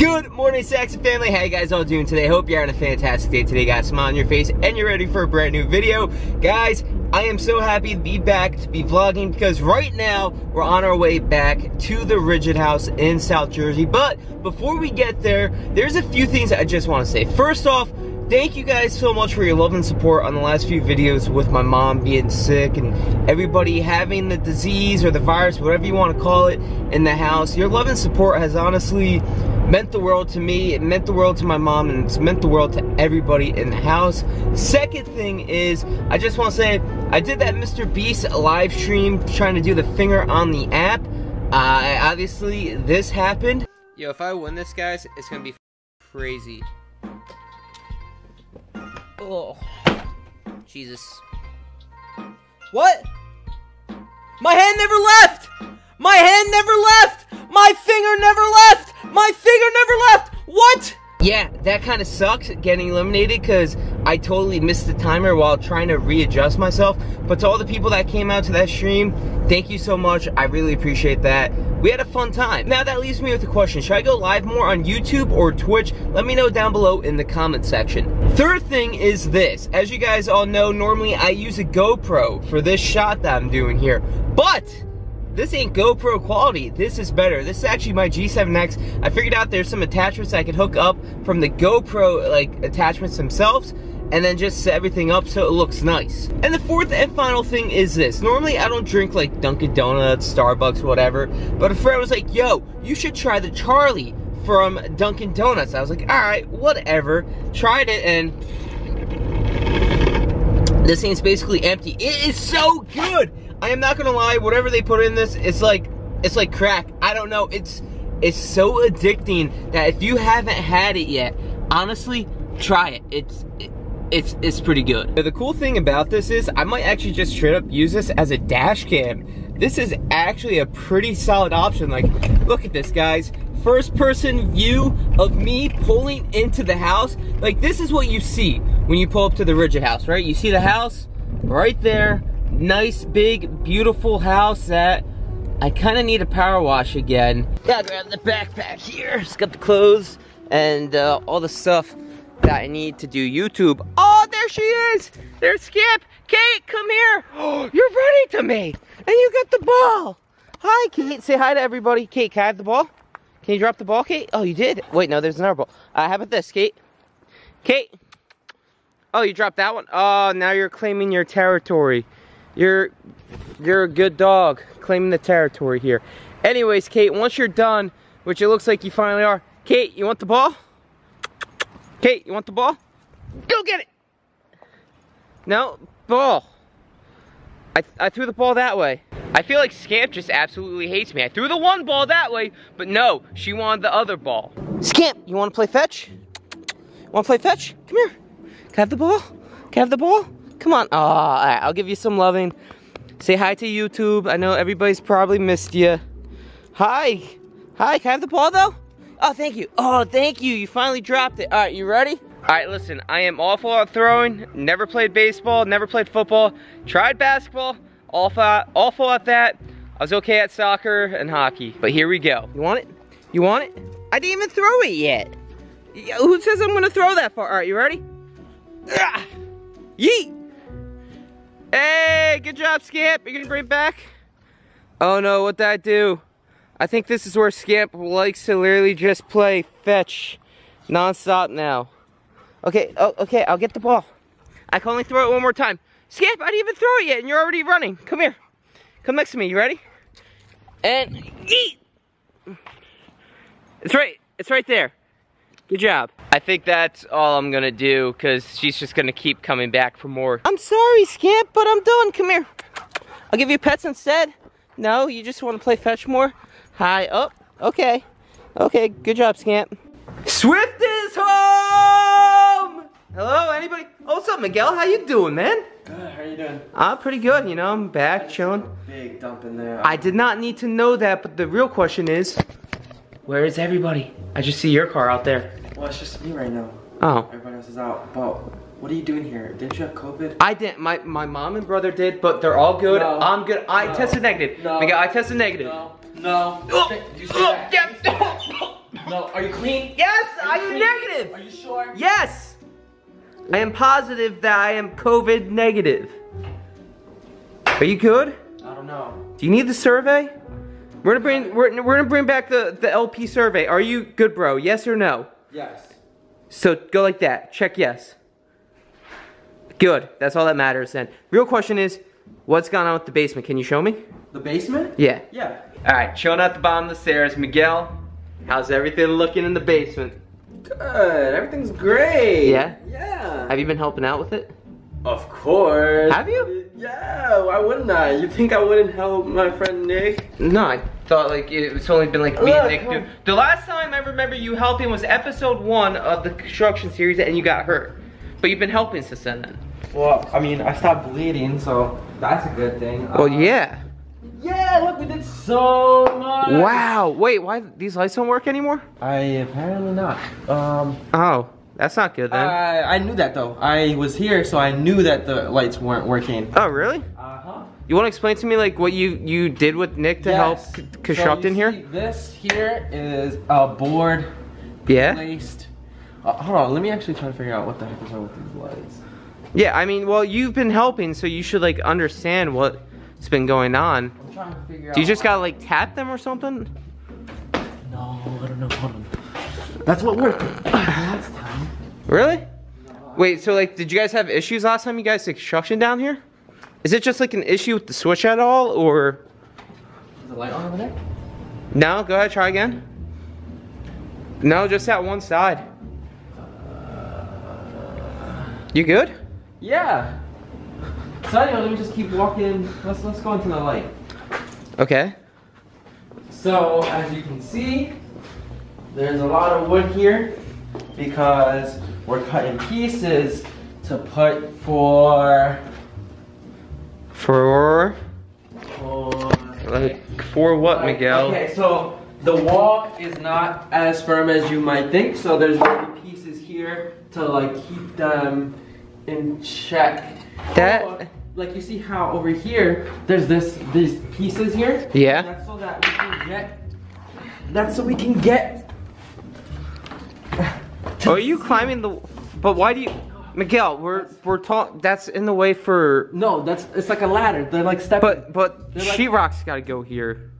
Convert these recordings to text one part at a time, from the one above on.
Good morning, Saxton family. How you guys all doing today? Hope you're having a fantastic day today. Got a smile on your face and you're ready for a brand new video. Guys, I am so happy to be back to be vlogging because right now we're on our way back to the RiDGiD House in South Jersey. But before we get there, there's a few things I just want to say. First off, thank you guys so much for your love and support on the last few videos with my mom being sick and everybody having the disease or the virus, whatever you want to call it, in the house. Your love and support has honestly meant the world to me, it meant the world to my mom, and it's meant the world to everybody in the house. Second thing is, I just want to say, I did that MrBeast live stream trying to do the finger on the app. Uh, obviously, this happened. Yo, if I win this, guys, it's gonna be crazy. Oh, Jesus. What? My hand never left! My hand never left! My finger never left! My finger never left! What? Yeah, that kind of sucks getting eliminated because I totally missed the timer while trying to readjust myself. But to all the people that came out to that stream, thank you so much. I really appreciate that. We had a fun time. Now that leaves me with a question. Should I go live more on YouTube or Twitch? Let me know down below in the comment section. Third thing is this. As you guys all know, normally I use a GoPro for this shot that I'm doing here. But this ain't GoPro quality. This is better. This is actually my G7X. I figured out there's some attachments I could hook up from the GoPro like attachments themselves and then just set everything up so it looks nice. And the fourth and final thing is this. Normally I don't drink like Dunkin' Donuts, Starbucks, whatever, but a friend was like, yo, you should try the Charli from Dunkin' Donuts. I was like, all right, whatever. Tried it and this thing's basically empty. It is so good. I am not gonna lie, whatever they put in this, it's like it's like crack. I don't know. It's it's so addicting that if you haven't had it yet, honestly, try it. It's it, it's it's pretty good. The cool thing about this is I might actually just straight up use this as a dash cam. This is actually a pretty solid option. Like, look at this, guys. First person view of me pulling into the house. Like, this is what you see when you pull up to the RiDGiD House, right? You see the house right there nice, big, beautiful house that I kind of need a power wash again. Gotta grab the backpack here. It's got the clothes and uh, all the stuff that I need to do YouTube. Oh, there she is. There's Skip. Kate, come here. Oh, you're running to me. And you got the ball. Hi, Kate. Say hi to everybody. Kate, can I have the ball? Can you drop the ball, Kate? Oh, you did. Wait, no, there's another ball. Uh, how about this, Kate? Kate. Oh, you dropped that one? Oh, now you're claiming your territory. You're you're a good dog, claiming the territory here. Anyways, Kate, once you're done, which it looks like you finally are, Kate, you want the ball? Kate, you want the ball? Go get it! No, ball. I, I threw the ball that way. I feel like Scamp just absolutely hates me. I threw the one ball that way, but no, she wanted the other ball. Scamp, you wanna play fetch? Wanna play fetch? Come here. Can I have the ball? Can I have the ball? Come on. Oh, all right, I'll give you some loving. Say hi to YouTube. I know everybody's probably missed you. Hi. Hi, can I have the ball though? Oh, thank you. Oh, thank you. You finally dropped it. All right, you ready? All right, listen, I am awful at throwing. Never played baseball, never played football. Tried basketball, awful, awful at that. I was okay at soccer and hockey, but here we go. You want it? You want it? I didn't even throw it yet. Who says I'm gonna throw that far? All right, you ready? Yeet! Hey, good job, Scamp. You gonna bring it back? Oh no, what'd I do? I think this is where Scamp likes to literally just play fetch non-stop now. Okay, oh, okay, I'll get the ball. I can only throw it one more time. Scamp, I didn't even throw it yet, and you're already running. Come here. Come next to me, you ready? And eat! It's right, it's right there. Good job. I think that's all I'm gonna do because she's just gonna keep coming back for more. I'm sorry, Scamp, but I'm done. Come here. I'll give you pets instead. No, you just want to play fetch more? Hi. Oh, okay. Okay, good job, Scamp. Swift is home! Hello, anybody? Oh, what's up, Miguel? How you doing, man? Good, how you doing? I'm pretty good, you know, I'm back, chilling. Big dump in there. I did not need to know that, but the real question is, where is everybody? I just see your car out there. Well, it's just me right now. Oh. Everybody else is out. But what are you doing here? Didn't you have COVID? I didn't. My my mom and brother did, but they're all good. No. I'm good. I No. tested negative. No. Miguel, I tested negative. No. No. Oh, Did you say oh, that? yeah. No, are you clean? Yes, Are I you am clean? negative. Are you sure? Yes! I am positive that I am COVID negative. Are you good? I don't know. Do you need the survey? We're gonna bring we're, we're gonna bring back the, the LP survey. Are you good, bro? Yes or no? Yes. So go like that. Check yes. Good. That's all that matters then. Real question is, what's going on with the basement? Can you show me? The basement? Yeah. Yeah. All right, chilling at the bottom of the stairs. Miguel, how's everything looking in the basement? Good. Everything's great. Yeah? Yeah. Have you been helping out with it? Of course. Have you? Yeah. Why wouldn't I? You think I wouldn't help my friend Nick? No, I thought like it's only been like me and Nick. do- The last time I remember you helping was episode one of the construction series, and you got hurt. But you've been helping since then. then. Well, I mean, I stopped bleeding, so that's a good thing. Well, Uh, yeah. Yeah. Look, we did so much. Wow. Wait, why these lights don't work anymore? I apparently not. Um. Oh, that's not good then. I I knew that though. I was here, so I knew that the lights weren't working. oh, really? Uh huh. You want to explain to me like what you you did with Nick to help c- construct in here? This here is a board Yeah. placed. Uh, hold on, let me actually try to figure out what the heck is wrong with these lights. Yeah. I mean, well, you've been helping, so you should like understand what's been going on. I'm trying to figure out. Do you just gotta like tap them or something? No, I don't know. Hold on. That's what worked last time. Really? Wait, so like, did you guys have issues last time you guys did construction down here? Is it just like an issue with the switch at all, or Is the light on over there? no? Go ahead, try again. No, just that one side. Uh. You good? Yeah. So anyway, let me just keep walking. Let's let's go into the light. Okay. So as you can see, there's a lot of wood here because we're cutting pieces to put for For for like for what, Miguel? Okay, so the wall is not as firm as you might think. So there's gonna pieces here to like keep them in check. That- like you see how over here there's this these pieces here. Yeah. That's so that we can get. That's so we can get. Oh, are you climbing the? But why do you, Miguel? We're we're talking. That's in the way for. No, that's it's like a ladder. They're like stepping. But but They're like- got to go here.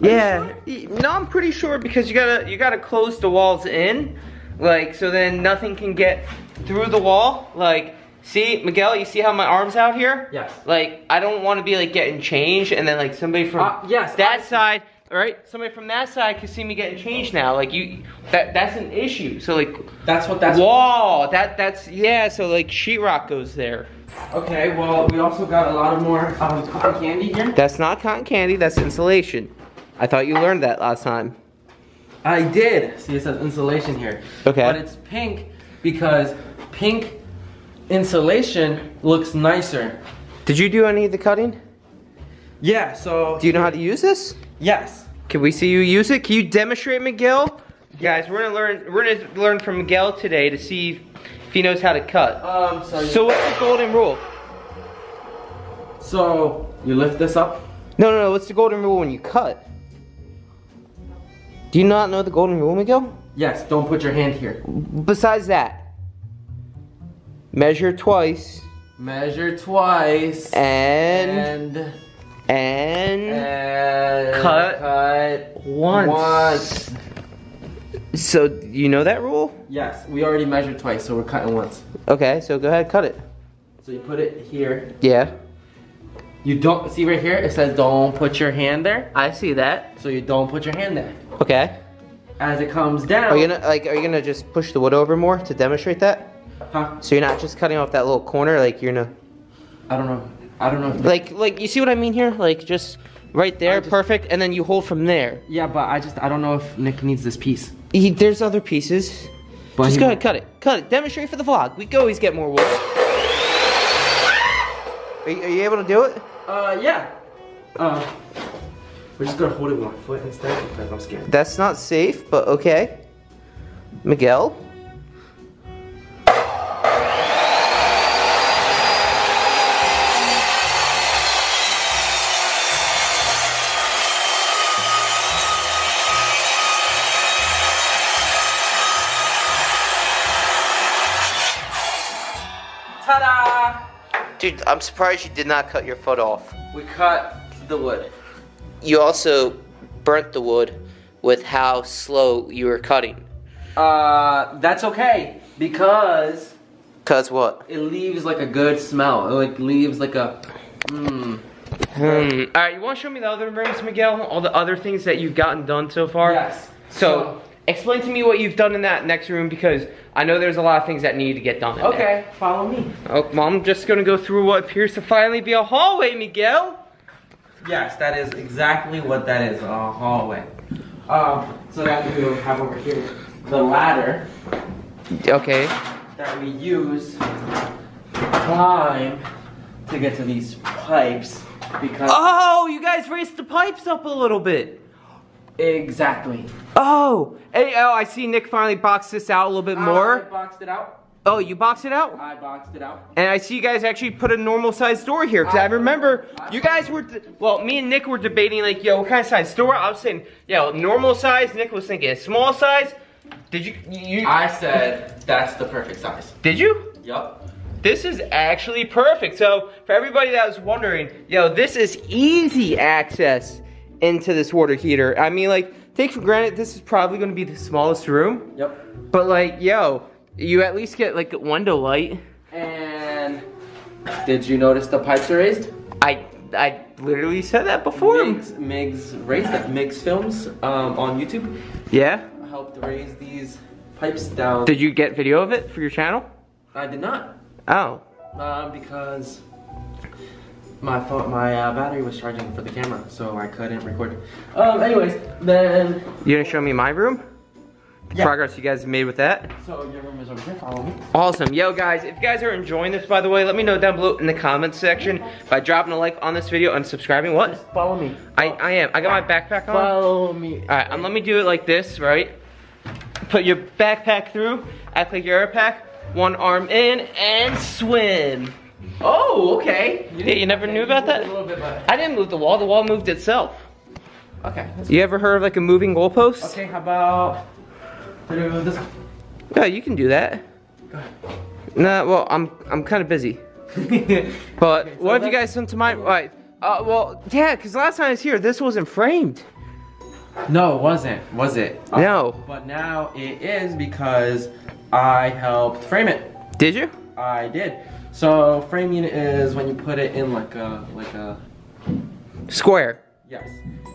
Yeah. y- No, I'm pretty sure because you gotta you gotta close the walls in, like so then nothing can get through the wall. Like, see, Miguel, you see how my arms out here? Yes. Like I don't want to be like getting changed and then like somebody from Uh, yes, that I side. All right, somebody from that side can see me getting changed now. Like you, that that's an issue. So like, that's what that's. wall. That that's yeah. So like sheetrock goes there. Okay, well we also got a lot of more um, cotton candy here. That's not cotton candy, that's insulation. I thought you learned that last time. I did. See, it says insulation here. Okay. But it's pink because pink insulation looks nicer. Did you do any of the cutting? Yeah, so. Do you know how to use this? Yes. Can we see you use it? Can you demonstrate Miguel? Guys, we're gonna learn we're gonna learn from Miguel today to see if he knows how to cut. Um, so. So what's the golden rule? so, you lift this up. No, no, no, what's the golden rule when you cut? Do you not know the golden rule, Miguel? Yes, don't put your hand here. Besides that, measure twice Measure twice. and And. And, And. Cut Cut. once. Once. So you know that rule? Yes, we already measured twice, so we're cutting once. Okay, so go ahead, cut it. So you put it here. Yeah, You don't see right here. It says don't put your hand there. I see that. So you don't put your hand there. Okay. As it comes down. Are you gonna like? Are you gonna just push the wood over more to demonstrate that? Huh? So you're not just cutting off that little corner, like you're gonna I don't know. I don't know. If like like you see what I mean here? Like just right there, just- perfect, and then you hold from there. yeah, but I just I don't know if Nick needs this piece. He, there's other pieces. But just go ahead, cut it, cut it. Demonstrate for the vlog. We can always get more wood. Are you, are you able to do it? Uh, yeah. Uh, we're just gonna hold it with my foot instead because I'm scared. That's not safe, but okay. Miguel. I'm surprised you did not cut your foot off. We cut the wood. You also burnt the wood with how slow you were cutting. Uh, that's okay because Cause what? it leaves like a good smell. It like leaves like a, mmm. Hmm. All right, you want to show me the other rooms, Miguel? All the other things that you've gotten done so far. Yes. So, explain to me what you've done in that next room because I know there's a lot of things that need to get done. In there. Okay, follow me. Oh, well, I'm just gonna go through what appears to finally be a hallway, Miguel. Yes, that is exactly what that is, a hallway. Um, so that we have over here the ladder Okay. that we use to climb to get to these pipes because Oh, you guys raised the pipes up a little bit. Exactly. Oh, hey, oh, I see Nick finally boxed this out a little bit more. I boxed it out. Oh, you boxed it out? I boxed it out. And I see you guys actually put a normal sized door here. Because I remember you guys were, well, me and Nick were debating, like, yo, what kind of size door? I was saying, yo, normal size. Nick was thinking a small size. Did you, you, I said that's the perfect size. did you? Yup. This is actually perfect. So, for everybody that was wondering, yo, this is easy access into this water heater. I mean, like, take for granted this is probably going to be the smallest room. Yep. But, like, yo, you at least get, like, window light. And did you notice the pipes are raised? I, I literally said that before. Migz, Migz raised that. Migz Films um, on YouTube Yeah? helped raise these pipes down. Did you get video of it for your channel? I did not. Oh. Uh, because my phone, my uh, battery was charging for the camera, so I couldn't record. Um, anyways, then You gonna show me my room? The Yeah. Progress you guys made with that? so your room is over here. Follow me. Awesome. Yo, guys, if you guys are enjoying this, by the way, let me know down below in the comments section by dropping a like on this video and subscribing. What? Follow me. I, I am. I got my backpack on. Follow me. Alright, and let me do it like this, right? Put your backpack through, act like you're a pack, one arm in, and swim. Oh, okay. Yeah, you never knew about that? A little bit, I didn't move the wall, the wall moved itself. okay. that's- You ever heard of like a moving goalpost? Okay, how about do this? Yeah, you can do that. Go ahead. Nah, well, I'm I'm kind of busy. But Okay, so what have you guys done to my? Right. Uh, well, yeah, because last time I was here, this wasn't framed. No, it wasn't. Was it? No. But now it is because I helped frame it. Did you? I did. So framing is when you put it in like a like a Square. yes.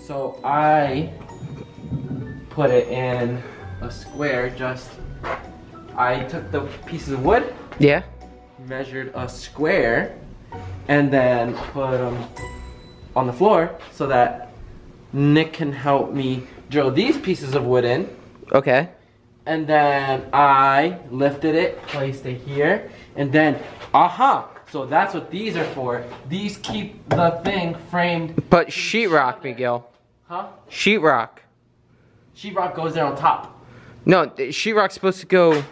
So I put it in a square. Just I took the pieces of wood, Yeah. measured a square, and then put them on the floor so that Nick can help me drill these pieces of wood in. Okay. And then I lifted it, placed it here, and then, aha! So that's what these are for. These keep the thing framed. But sheetrock, Miguel. Huh? Sheetrock. Sheetrock goes there on top. No, sheetrock's supposed to go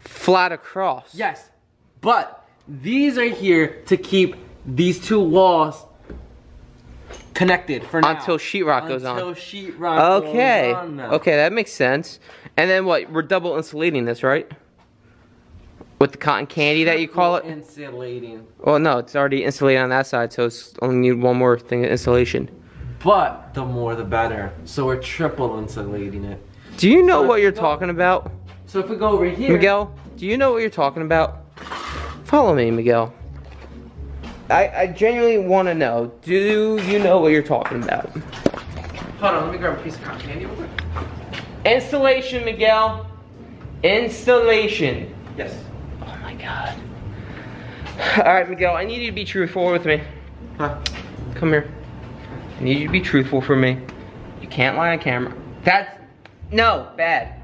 flat across. Yes. But these are here to keep these two walls connected for now. Until sheetrock goes on. Until sheetrock Okay. goes on now. Okay, that makes sense. And then what? We're double insulating this, right? With the cotton candy that you call it? Insulating. Well, no, it's already insulated on that side, so it's only need one more thing of insulation. But the more the better. So we're triple insulating it. Do you know So what you're go- talking about? So if we go over here. Miguel, do you know what you're talking about? Follow me, Miguel. I, I genuinely want to know. Do you know what you're talking about? Hold on, let me grab a piece of cotton candy real quick. Installation, Miguel. Installation. Yes. God. All right, Miguel, I need you to be truthful with me. Huh? Come here. I need you to be truthful for me. You can't lie on camera. That's no bad.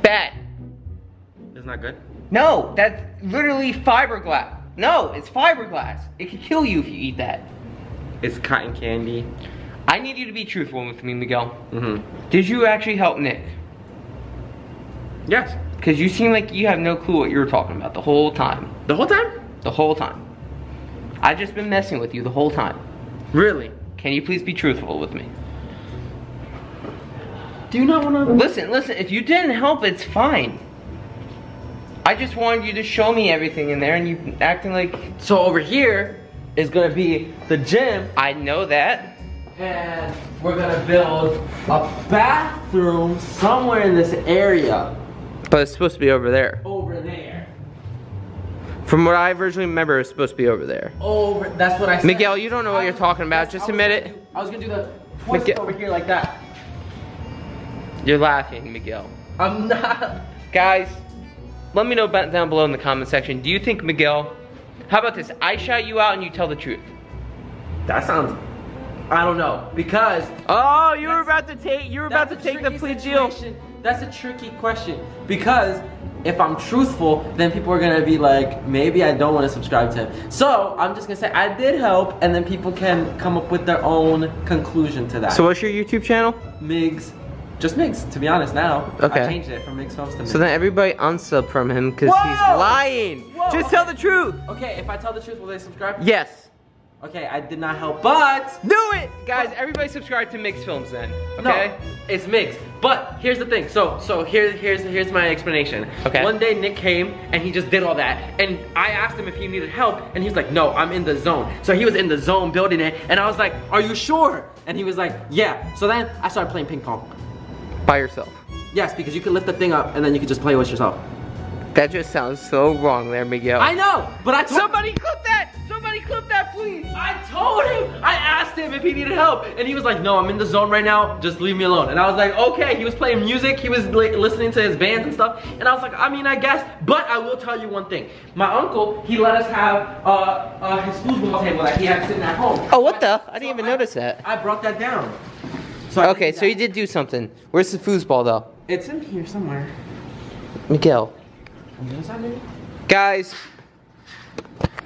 Bad. Isn't that good? No, that's literally fiberglass. No, it's fiberglass. It could kill you if you eat that. It's cotton candy. I need you to be truthful with me, Miguel. Mm-hmm. Did you actually help Nick? Yes. Because you seem like you have no clue what you were talking about the whole time. The whole time? The whole time. I've just been messing with you the whole time. Really? Can you please be truthful with me? Do you not want to? Listen, listen, if you didn't help, it's fine. I just wanted you to show me everything in there and you acting like So over here is gonna be the gym, I know that. and we're gonna build a bathroom somewhere in this area. But it's supposed to be over there. Over there. From what I originally remember, it's supposed to be over there. Over, that's what I said. Miguel, you don't know what I you're talking about. yes, Just admit it. do- I was gonna do the twist Miguel- over here like that. You're laughing, Miguel. I'm not. Guys, let me know down below in the comment section. Do you think Miguel? How about this? I shout you out and you tell the truth. That sounds. I don't know because Oh, you were about to take. You were about to take the plea deal. That's a tricky question because if I'm truthful, then people are gonna be like, maybe I don't want to subscribe to him. So I'm just gonna say I did help, and then people can come up with their own conclusion to that. So what's your YouTube channel? Migz, just Migz. To be honest, now Okay. I changed it from Migz Films to Migz. So then everybody unsub from him because he's lying. Whoa, Just okay. tell the truth. okay, if I tell the truth, will they subscribe? Yes. Okay, I did not help, but Do it, guys. Everybody subscribe to Migz Films then. Okay. No, it's mixed. But here's the thing. So so here here's here's my explanation. Okay. One day Nick came and he just did all that, and I asked him if he needed help, and he's like, No, I'm in the zone. So he was in the zone building it, and I was like, Are you sure? And he was like, Yeah. So then I started playing ping pong. By yourself. Yes, because you can lift the thing up and then you can just play with yourself. That just sounds so wrong there, Miguel. I know, but I told Somebody clip! Somebody told him. I asked him if he needed help, and he was like, "No, I'm in the zone right now. Just leave me alone." And I was like, "Okay." He was playing music. He was like, listening to his bands and stuff. And I was like, "I mean, I guess." But I will tell you one thing. My uncle, he let us have uh, uh, his foosball table that he had sitting at home. Oh, what the? I didn't So even notice that. I brought that down. So Okay, so you did do something. Where's the foosball though? It's in here somewhere. Miguel. On the other side, maybe? Guys,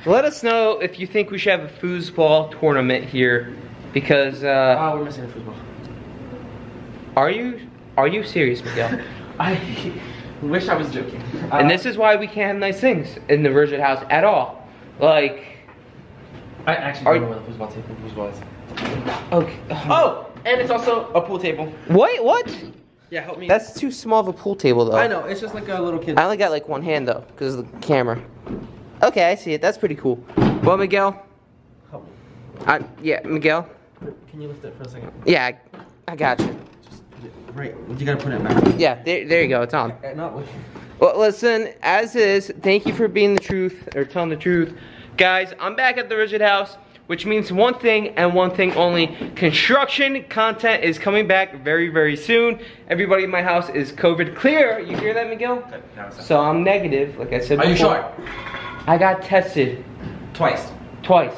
let us know if you think we should have a foosball tournament here. Because, uh, Oh, we're missing a foosball. are you, are you serious, Miguel? I wish I was joking. and Uh, this is why we can't have nice things in the Virgin House at all. Like, I actually Are don't know where the foosball table foosball is. okay. Oh, and it's also a pool table. Wait, what? Yeah, help me. That's too small of a pool table though. I know. It's just like a little kid. I only got like one hand though, because of the camera. Okay, I see it. That's pretty cool. Well, Miguel, Help. I, yeah, Miguel, Can you lift it for a second? yeah, I, I got you. Just right. You gotta put it back. Yeah, there, there you go. It's on. Uh, Not with. Well, listen, as is, thank you for being the truth or telling the truth, guys. I'm back at the RiDGiD House, which means one thing and one thing only: construction content is coming back very, very soon. Everybody in my house is COVID clear. You hear that, Miguel? So I'm negative, like I said. Are you sure? I got tested Twice. twice.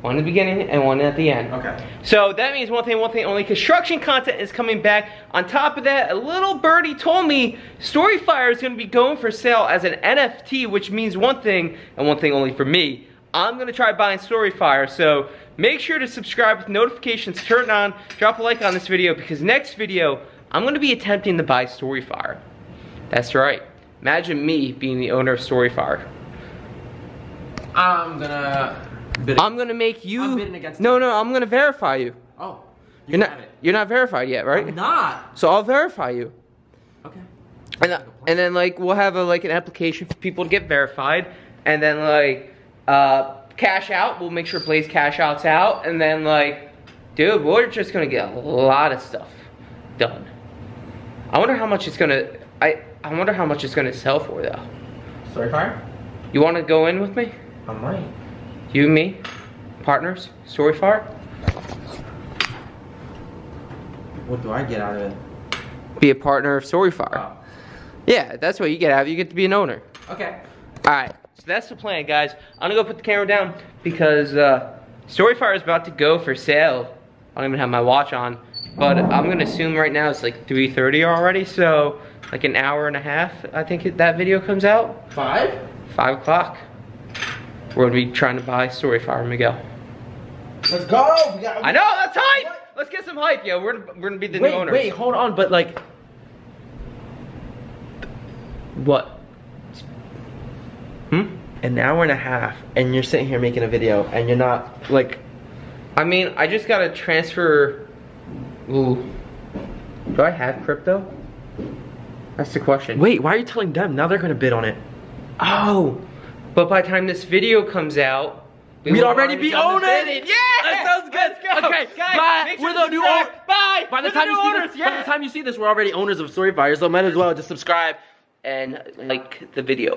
One in the beginning and one at the end. Okay. So that means one thing, one thing only. Construction content is coming back. On top of that, a little birdie told me Storyfire is going to be going for sale as an NFT, which means one thing and one thing only for me. I'm going to try buying Storyfire. So make sure to subscribe with notifications turned on. Drop a like on this video because next video, I'm going to be attempting to buy Storyfire. That's right. Imagine me being the owner of Storyfire. I'm gonna. I'm gonna make you. I'm bidding against no, no, I'm gonna verify you. Oh. You You're not. it. You're not verified yet, right? I'm not. So I'll verify you, Okay. and th- and then like we'll have a like an application for people to get verified, and then like uh cash out. We'll make sure Blaze cash outs out, and then like, dude, we're just gonna get a lot of stuff done. I wonder how much it's gonna. I I wonder how much it's gonna sell for though. Storyfire? You want to go in with me? I might. You and me, partners, Storyfire. What do I get out of it? Be a partner of Storyfire. Oh. Yeah, that's what you get out of it. You get to be an owner. Okay. Alright, so that's the plan, guys. I'm gonna go put the camera down because uh, Storyfire is about to go for sale. I don't even have my watch on, but I'm gonna assume right now it's like 3.30 already, so like an hour and a half, I think that video comes out. Five? 5 o'clock. We're gonna be trying to buy Storyfire, Miguel. Let's go. We got, I know, that's hype! What? Let's get some hype, yo. We're, we're gonna be the Wait, new owners. wait, hold on, but like, What? Hmm? an hour and a half, and you're sitting here making a video, and you're not like, I mean, I just gotta transfer. Ooh. Do I have crypto? That's the question. wait, why are you telling them? Now they're gonna bid on it. Oh, but by the time this video comes out, we We'd will already be the owners. Yeah, that sounds good. Let's go. Okay, Guys, bye. make We're the new owners. Bye. By the We're time new you see owners. this, yeah. by the time you see this, we're already owners of Story Fire, so might as well just subscribe and like the video.